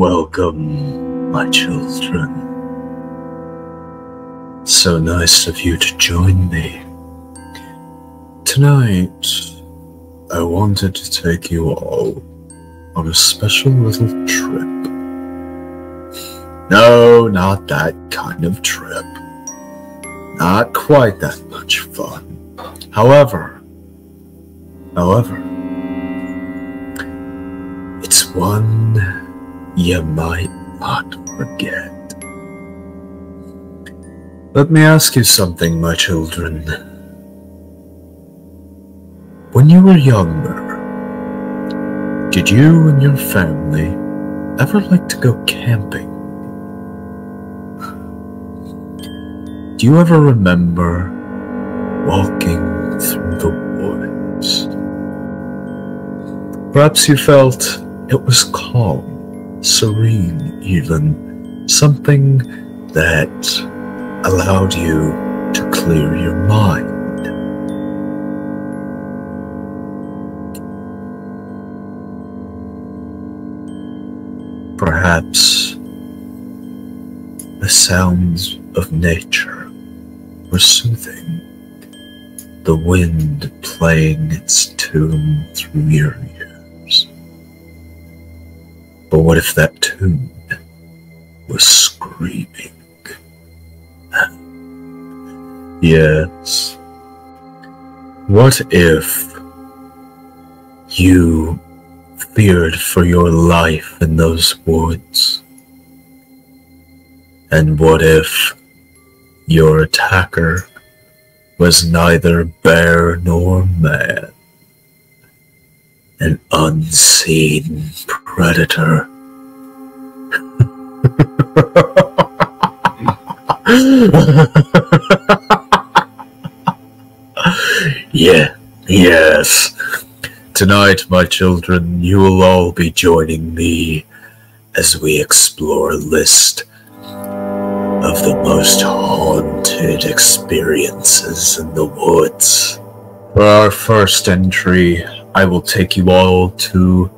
Welcome, my children. So nice of you to join me. Tonight, I wanted to take you all on a special little trip. No, not that kind of trip. Not quite that much fun. However, however, it's one you might not forget. Let me ask you something, my children. When you were younger, did you and your family ever like to go camping? Do you ever remember walking through the woods? Perhaps you felt it was calm, serene even, something that allowed you to clear your mind. Perhaps the sounds of nature were soothing, the wind playing its tune through your ears. What if that tune was screaming? Yes. What if you feared for your life in those woods? And what if your attacker was neither bear nor man? An unseen predator. yeah, yes. Tonight, my children, you will all be joining me as we explore a list of the most haunted experiences in the woods. For our first entry, I will take you all to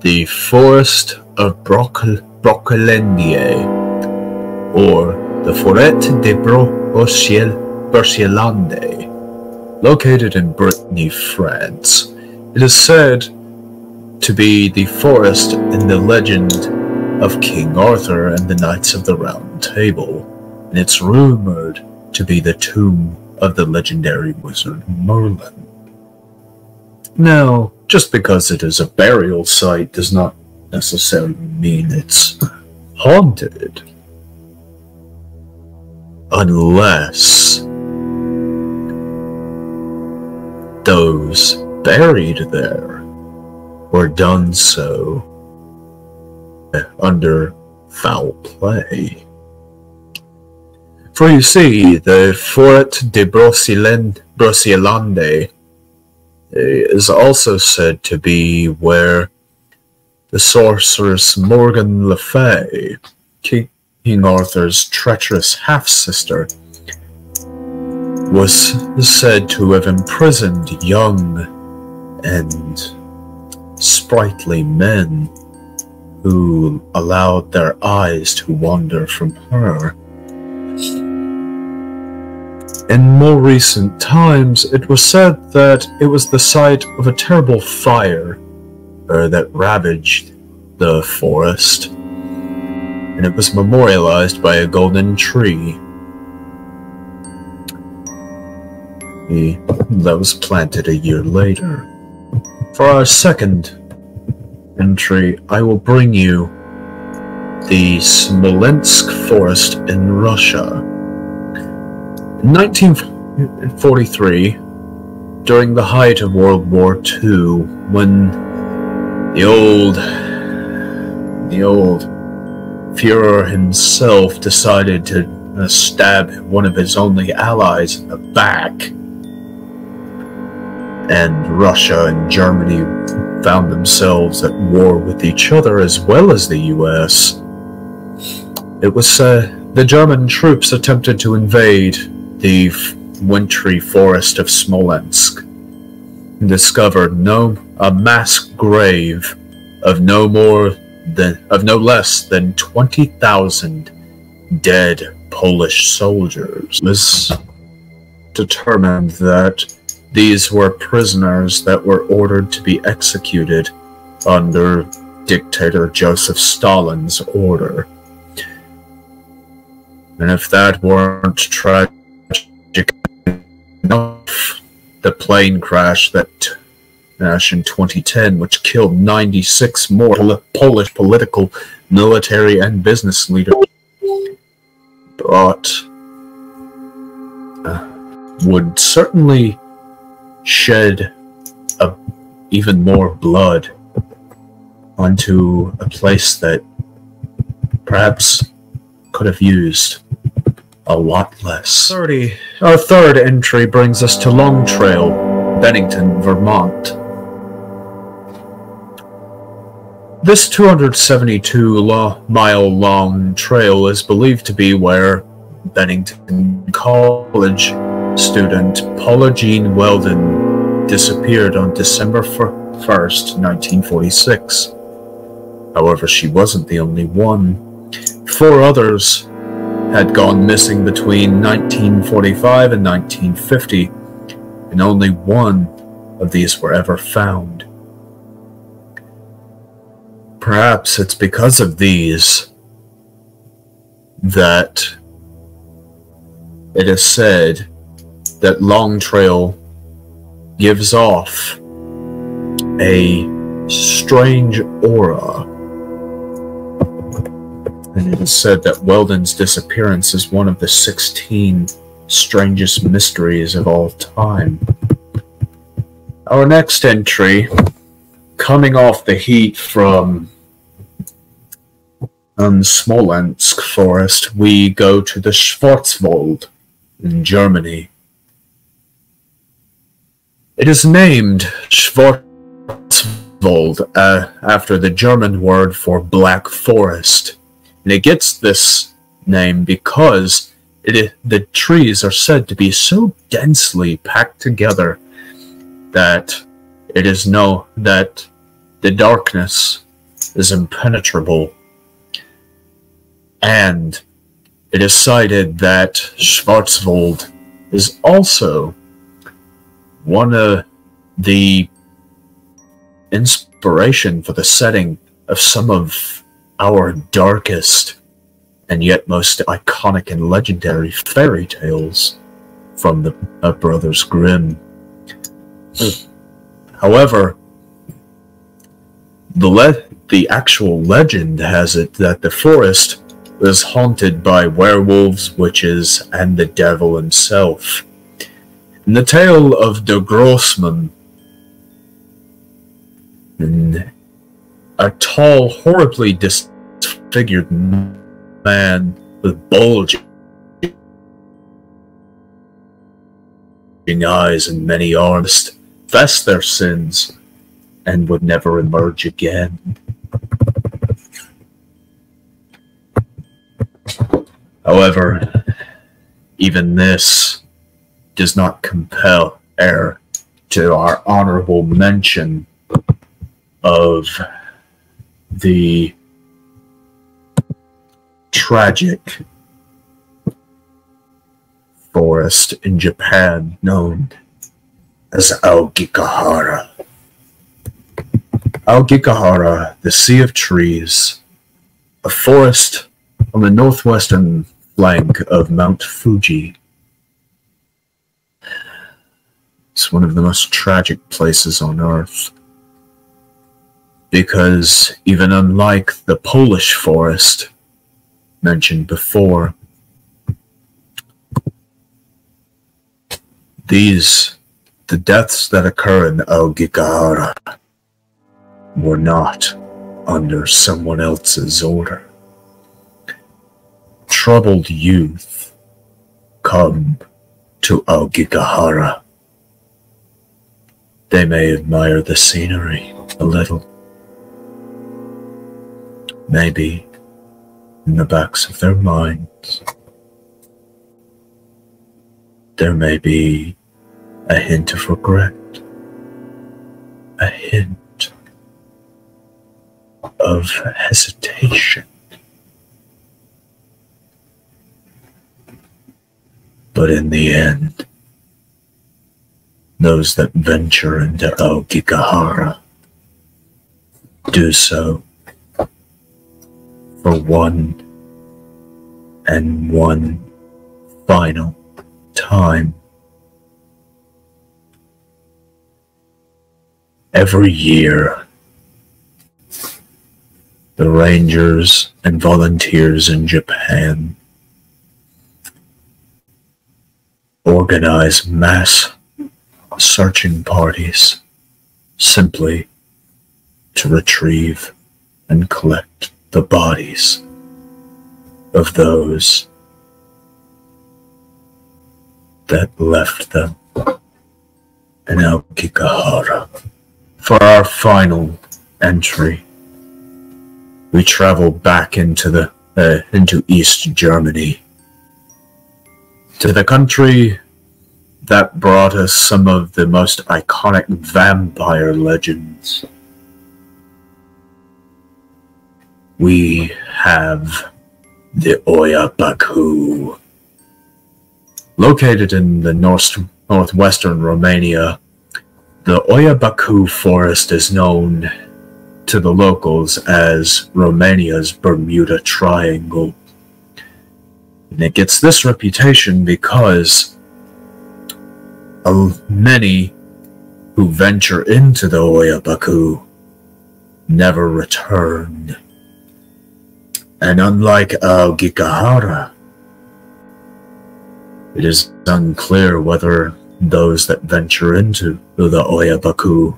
the Forest of Broc- Brocolendie, or the Forêt de Brocéliande, located in Brittany, France. It is said to be the forest in the legend of King Arthur and the Knights of the Round Table, and it's rumored to be the tomb of the legendary wizard Merlin. Now, just because it is a burial site does not necessarily mean it's haunted. Unless those buried there were done so under foul play. For you see, the Fort de Brocéliande is also said to be where the sorceress Morgan Le Fay, King Arthur's treacherous half-sister, was said to have imprisoned young and sprightly men who allowed their eyes to wander from her. In more recent times, it was said that it was the site of a terrible fire that ravaged the forest, and it was memorialized by a golden tree that was planted a year later. For our second entry, I will bring you the Smolensk Forest in Russia. In 1943, during the height of World War II, when the old, the old Fuhrer himself decided to uh, stab one of his only allies in the back, and Russia and Germany found themselves at war with each other as well as the US. It was uh, the German troops attempted to invade the wintry forest of Smolensk discovered no a mass grave of no more than of no less than 20,000 dead Polish soldiers. This determined that these were prisoners that were ordered to be executed under dictator Joseph Stalin's order. And if that weren't tragic the plane crash that crash in 2010, which killed 96 more Polish political, military, and business leaders, but uh, would certainly shed a, even more blood onto a place that perhaps could have used a lot less. 30. Our third entry brings us to Long Trail, Bennington, Vermont. This 272 mile long trail is believed to be where Bennington College student Paula Jean Welden disappeared on December 1st, 1946. However, she wasn't the only one. Four others had gone missing between 1945 and 1950, and only one of these were ever found. Perhaps it's because of these that it is said that Long Trail gives off a strange aura and it is said that Welden's disappearance is one of the 16 strangest mysteries of all time. Our next entry, coming off the heat from um, Smolensk forest, we go to the Schwarzwald in Germany. It is named Schwarzwald uh, after the German word for black forest and it gets this name because it, the trees are said to be so densely packed together that it is known that the darkness is impenetrable. And it is cited that Schwarzwald is also one of the inspiration for the setting of some of our darkest and yet most iconic and legendary fairy tales from the uh, Brothers Grimm. However, the le- the actual legend has it that the forest was haunted by werewolves, witches, and the devil himself. In the tale of De Grossman, a tall, horribly disfigured man with bulging eyes and many arms confessed their sins and would never emerge again. However, even this does not compel heir to our honorable mention of the tragic forest in Japan known as Aokigahara. Aokigahara, the Sea of Trees, a forest on the northwestern flank of Mount Fuji. It's one of the most tragic places on Earth because even unlike the Polish forest mentioned before, these, the deaths that occur in Aokigahara, were not under someone else's order. Troubled youth come to Aokigahara. They may admire the scenery a little maybe in the backs of their minds, there may be a hint of regret, a hint of hesitation. But in the end, those that venture into Aokigahara do so for one and one final time. Every year, the rangers and volunteers in Japan organize mass searching parties simply to retrieve and collect the bodies of those that left them in Aokigahara. For our final entry, we travel back into the uh, into East Germany to the country that brought us some of the most iconic vampire legends. We have the Hoia. Located in the north northwestern Romania, the Hoia forest is known to the locals as Romania's Bermuda Triangle. And it gets this reputation because many who venture into the Hoia never return. And unlike Aokigahara, it is unclear whether those that venture into the Hoia Baku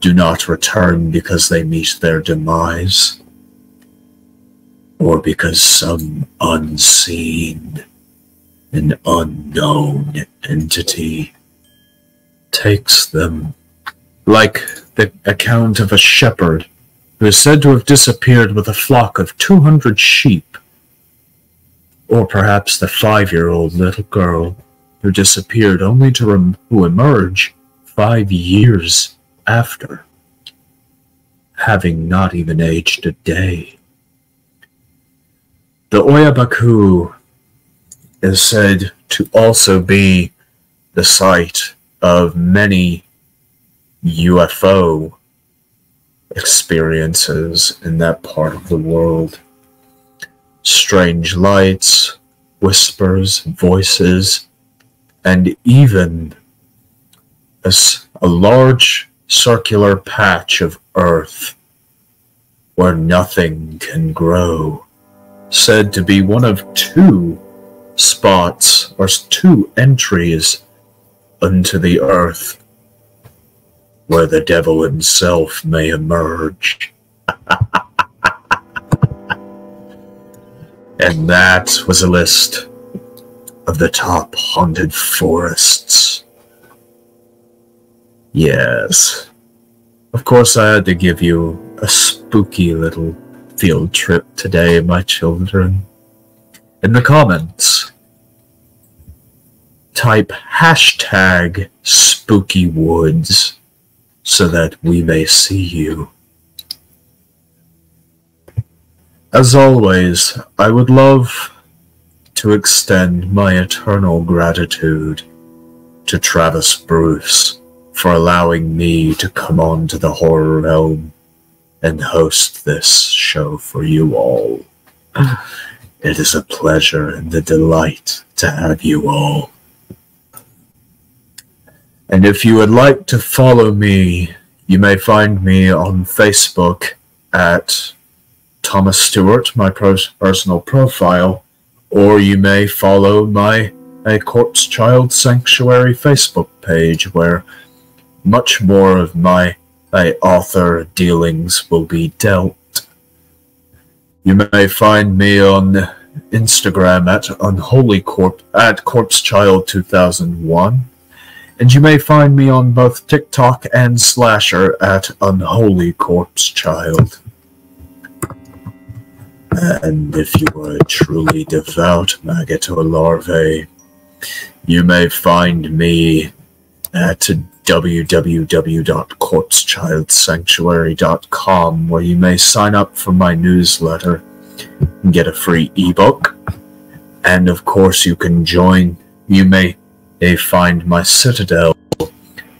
do not return because they meet their demise, or because some unseen and unknown entity takes them. Like the account of a shepherd who is said to have disappeared with a flock of 200 sheep. Or perhaps the five year old little girl who disappeared only to, rem- to emerge five years after, having not even aged a day. The Hoia Baku is said to also be the site of many UFO experiences in that part of the world. Strange lights, whispers, voices, and even a, a large circular patch of earth where nothing can grow, said to be one of two spots or two entries unto the earth where the devil himself may emerge. and that was a list of the top haunted forests. Yes. Of course, I had to give you a spooky little field trip today, my children. In the comments, type hashtag spooky woods so that we may see you. As always, I would love to extend my eternal gratitude to Travis Bruce for allowing me to come on to the horror realm and host this show for you all. It is a pleasure and a delight to have you all. And if you would like to follow me, you may find me on Facebook at Thomas Stewart, my personal profile, or you may follow my a Corpse Child Sanctuary Facebook page where much more of my uh, author dealings will be dealt. You may find me on Instagram at Unholy Corp at Corpse Child 2001 and you may find me on both TikTok and Slasher at Unholy Corpse Child. And if you are a truly devout maggot or larvae, you may find me at www.corpsechildsanctuary.com where you may sign up for my newsletter and get a free ebook. And of course, you can join. You may find my citadel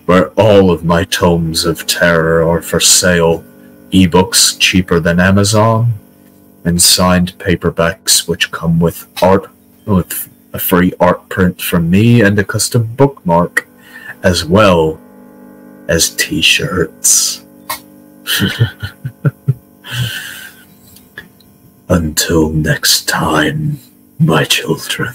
where all of my tomes of terror are for sale. Ebooks cheaper than Amazon, and signed paperbacks which come with art with a free art print from me and a custom bookmark, as well as t-shirts. Until next time, my children.